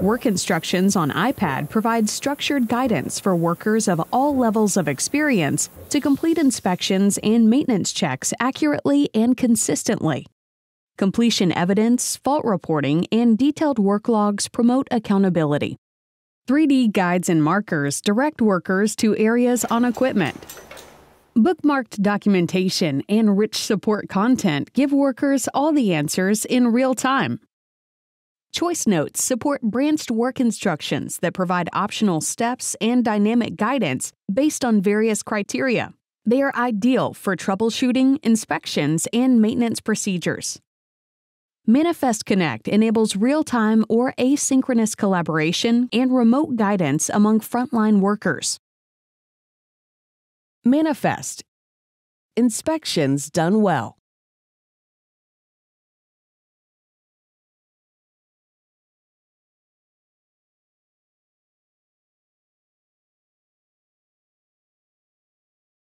Work instructions on iPad provide structured guidance for workers of all levels of experience to complete inspections and maintenance checks accurately and consistently. Completion evidence, fault reporting, and detailed work logs promote accountability. 3D guides and markers direct workers to areas on equipment. Bookmarked documentation and rich support content give workers all the answers in real time. Choice Notes support branched work instructions that provide optional steps and dynamic guidance based on various criteria. They are ideal for troubleshooting, inspections, and maintenance procedures. Manifest Connect enables real time or asynchronous collaboration and remote guidance among frontline workers. Manifest Inspections done well.